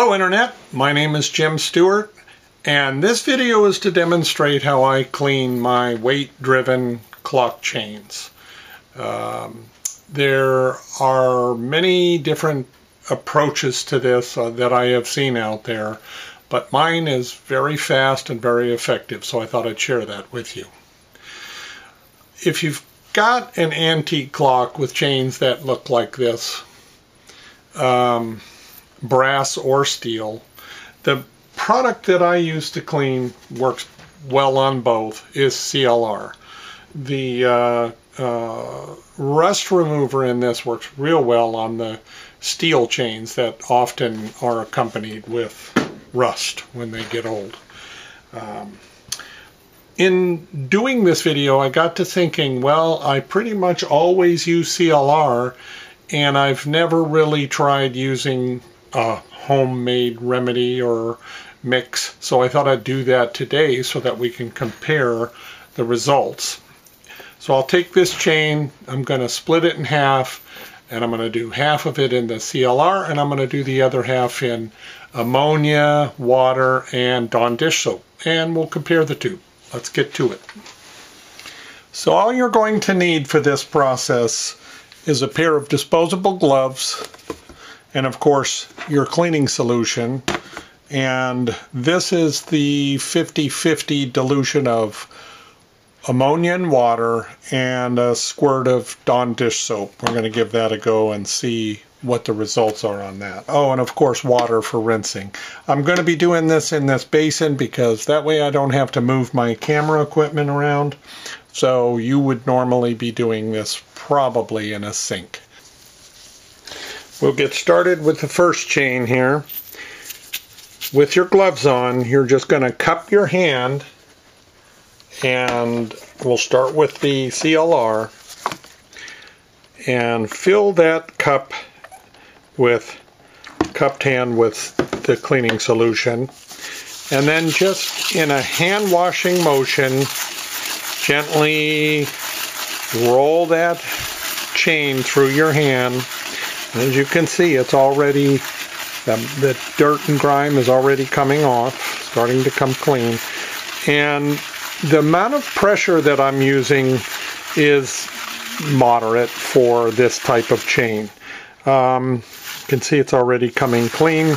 Hello Internet, my name is Jim Stewart and this video is to demonstrate how I clean my weight-driven clock chains. Um, there are many different approaches to this uh, that I have seen out there, but mine is very fast and very effective, so I thought I'd share that with you. If you've got an antique clock with chains that look like this, um, brass or steel. The product that I use to clean works well on both is CLR. The uh, uh, rust remover in this works real well on the steel chains that often are accompanied with rust when they get old. Um, in doing this video, I got to thinking, well, I pretty much always use CLR, and I've never really tried using a homemade remedy or mix. So I thought I'd do that today so that we can compare the results. So I'll take this chain, I'm going to split it in half, and I'm going to do half of it in the CLR, and I'm going to do the other half in ammonia, water, and Dawn dish soap. And we'll compare the two. Let's get to it. So all you're going to need for this process is a pair of disposable gloves, and of course your cleaning solution and this is the 50-50 dilution of ammonia and water and a squirt of Dawn dish soap. We're going to give that a go and see what the results are on that. Oh, and of course water for rinsing. I'm going to be doing this in this basin because that way I don't have to move my camera equipment around. So you would normally be doing this probably in a sink. We'll get started with the first chain here. With your gloves on, you're just going to cup your hand and we'll start with the CLR and fill that cup with cupped hand with the cleaning solution and then just in a hand washing motion gently roll that chain through your hand as you can see, it's already, the, the dirt and grime is already coming off, starting to come clean. And the amount of pressure that I'm using is moderate for this type of chain. Um, you can see it's already coming clean.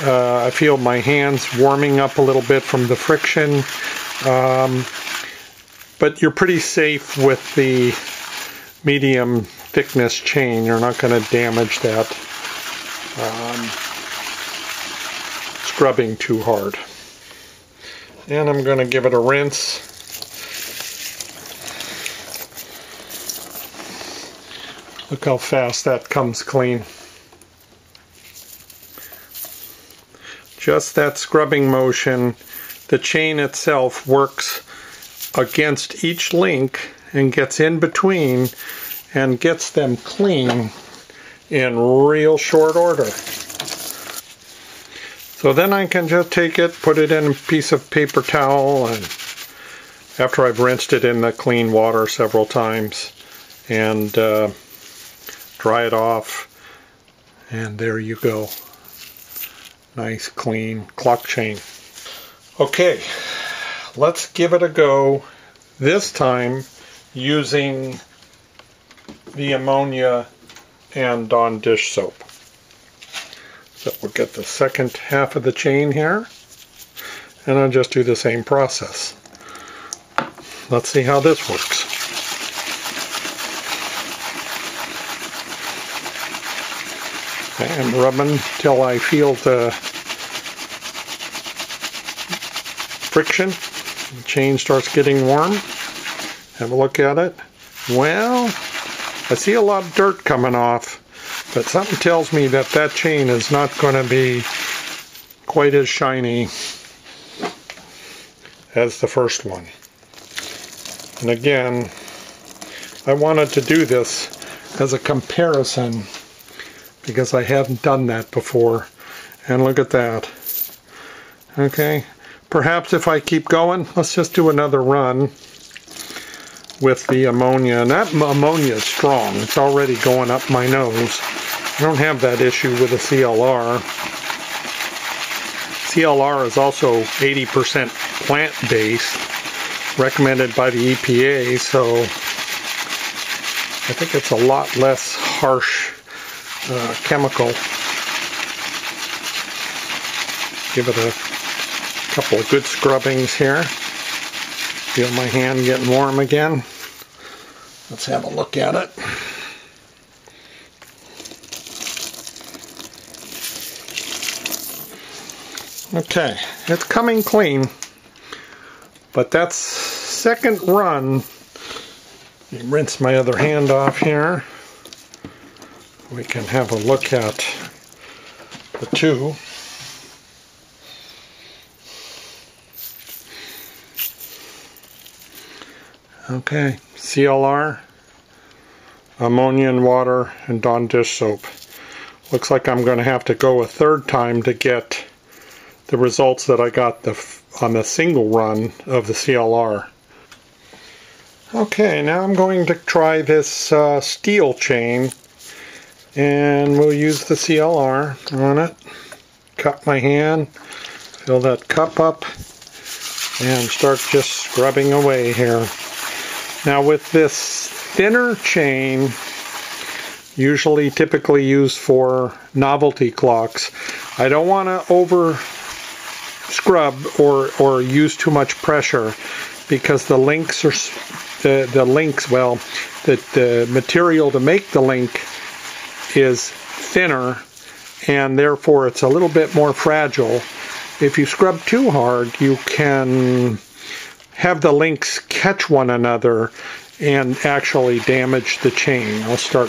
Uh, I feel my hands warming up a little bit from the friction. Um, but you're pretty safe with the medium thickness chain. You're not going to damage that um, scrubbing too hard. And I'm going to give it a rinse. Look how fast that comes clean. Just that scrubbing motion, the chain itself works against each link and gets in between and gets them clean in real short order. So then I can just take it, put it in a piece of paper towel, and after I've rinsed it in the clean water several times, and uh, dry it off, and there you go. Nice clean clock chain. Okay, let's give it a go, this time using the ammonia and Dawn dish soap. So we'll get the second half of the chain here and I'll just do the same process. Let's see how this works. And rubbing till I feel the friction. The chain starts getting warm. Have a look at it. Well, I see a lot of dirt coming off, but something tells me that that chain is not going to be quite as shiny as the first one. And again, I wanted to do this as a comparison because I hadn't done that before. And look at that. Okay, perhaps if I keep going, let's just do another run with the ammonia. And that ammonia is strong. It's already going up my nose. I don't have that issue with the CLR. CLR is also 80% plant-based, recommended by the EPA, so I think it's a lot less harsh uh, chemical. Give it a couple of good scrubbings here. Feel my hand getting warm again. Let's have a look at it. Okay, it's coming clean, but that's second run. Rinse my other hand off here. We can have a look at the two. Okay, CLR, ammonia and water, and Dawn dish soap. Looks like I'm going to have to go a third time to get the results that I got the, on the single run of the CLR. Okay, now I'm going to try this uh, steel chain and we'll use the CLR on it. Cup my hand, fill that cup up and start just scrubbing away here. Now with this thinner chain, usually typically used for novelty clocks, I don't want to over scrub or, or use too much pressure because the links are the, the links well the, the material to make the link is thinner and therefore it's a little bit more fragile. If you scrub too hard you can have the links catch one another and actually damage the chain I'll start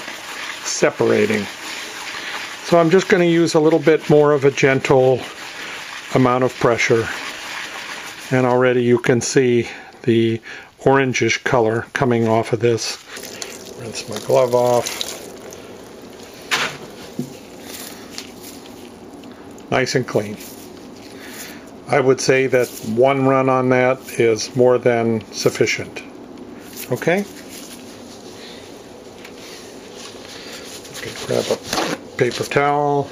separating so I'm just going to use a little bit more of a gentle amount of pressure and already you can see the orangish color coming off of this. Rinse my glove off. Nice and clean. I would say that one run on that is more than sufficient. Okay? Okay, grab a paper towel,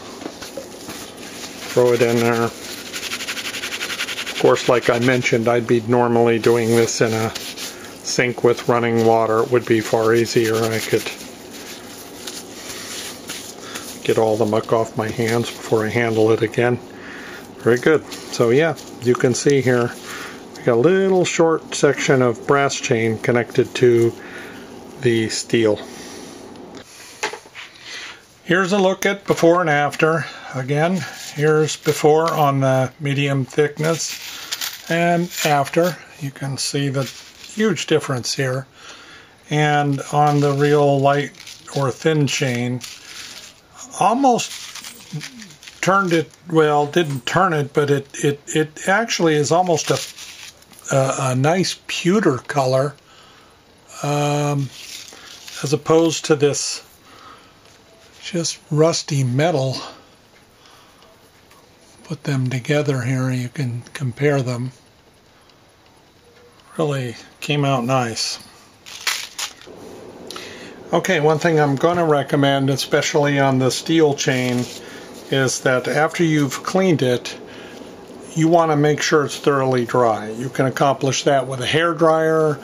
throw it in there. Of course, like I mentioned, I'd be normally doing this in a sink with running water. It would be far easier. I could get all the muck off my hands before I handle it again. Very good. So yeah, you can see here, we got a little short section of brass chain connected to the steel. Here's a look at before and after. Again, here's before on the medium thickness and after. You can see the huge difference here. And on the real light or thin chain, almost turned it, well, didn't turn it, but it, it, it actually is almost a, a, a nice pewter color um, as opposed to this just rusty metal. Put them together here, you can compare them. Really came out nice. Okay, one thing I'm going to recommend, especially on the steel chain, is that after you've cleaned it, you want to make sure it's thoroughly dry. You can accomplish that with a hair dryer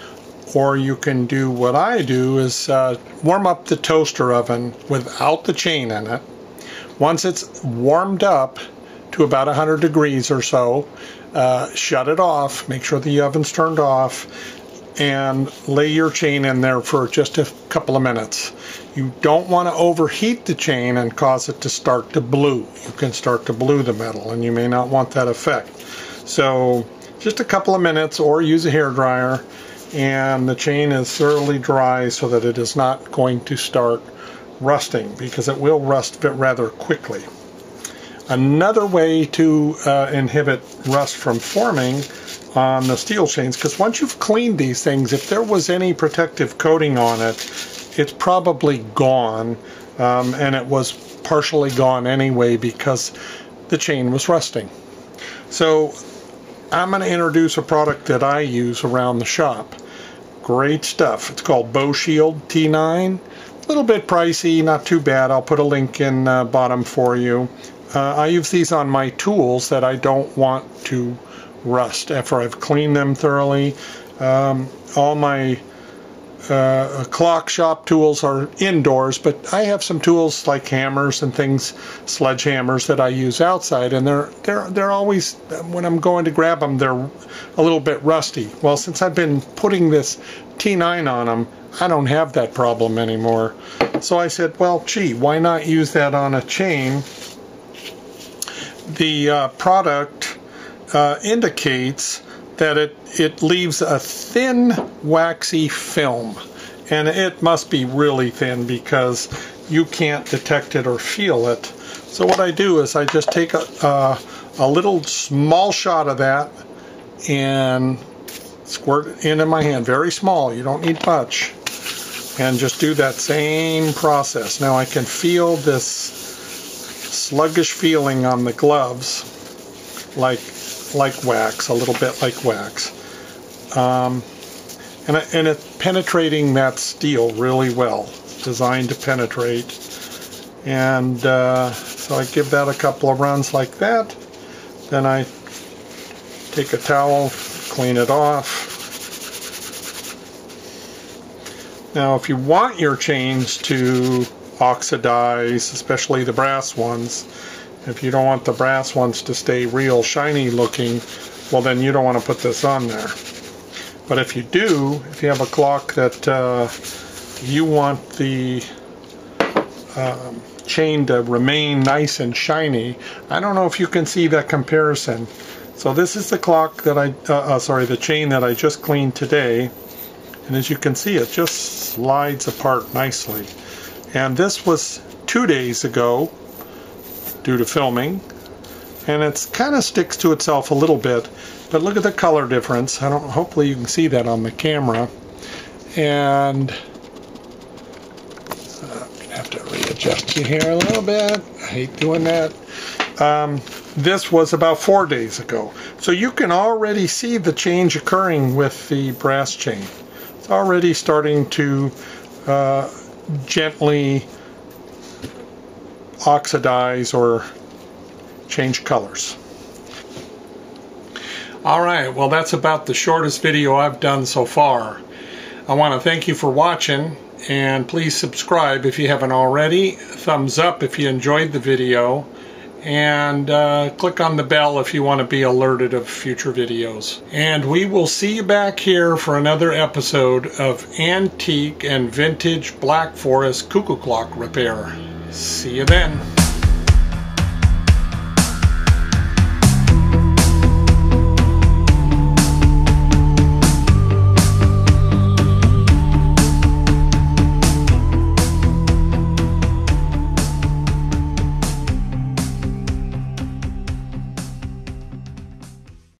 or you can do what I do is uh, warm up the toaster oven without the chain in it. Once it's warmed up to about 100 degrees or so, uh, shut it off, make sure the oven's turned off, and lay your chain in there for just a couple of minutes. You don't want to overheat the chain and cause it to start to blue. You can start to blue the metal and you may not want that effect. So just a couple of minutes or use a hair dryer and the chain is thoroughly dry so that it is not going to start rusting because it will rust rather quickly. Another way to uh, inhibit rust from forming on the steel chains, because once you've cleaned these things, if there was any protective coating on it, it's probably gone, um, and it was partially gone anyway because the chain was rusting. So I'm going to introduce a product that I use around the shop. Great stuff. It's called Boeshield T9. A little bit pricey, not too bad. I'll put a link in uh, bottom for you. uh, I use these on my tools that I don't want to rust after I've cleaned them thoroughly. Um, all my uh, clock shop tools are indoors, but I have some tools like hammers and things, sledgehammers that I use outside, and they're they're they're always when I'm going to grab them, they're a little bit rusty. Well, since I've been putting this T9 on them, I don't have that problem anymore. So I said, well, gee, why not use that on a chain? The uh, product uh, indicates that it, it leaves a thin waxy film. And it must be really thin because you can't detect it or feel it. So what I do is I just take a, a, a little small shot of that and squirt it into my hand. Very small. You don't need much. And just do that same process. Now I can feel this sluggish feeling on the gloves like like wax, a little bit like wax. Um, and, and it's penetrating that steel really well, designed to penetrate. And uh, so I give that a couple of runs like that. Then I take a towel, clean it off. Now if you want your chains to oxidize, especially the brass ones, if you don't want the brass ones to stay real shiny looking, well then you don't want to put this on there. But if you do, if you have a clock that uh, you want the um, chain to remain nice and shiny, I don't know if you can see that comparison. So this is the clock that I, uh, uh, sorry, the chain that I just cleaned today. And as you can see, it just slides apart nicely. And this was two days ago due to filming and it kind of sticks to itself a little bit but look at the color difference. I don't hopefully you can see that on the camera. And uh, have to readjust you here a little bit. I hate doing that. Um, this was about four days ago. So you can already see the change occurring with the brass chain. It's already starting to uh, gently oxidize or change colors. Alright, well that's about the shortest video I've done so far. I want to thank you for watching and please subscribe if you haven't already. Thumbs up if you enjoyed the video and uh, click on the bell if you want to be alerted of future videos. And we will see you back here for another episode of Antique and Vintage Black Forest Cuckoo Clock Repair. See you then.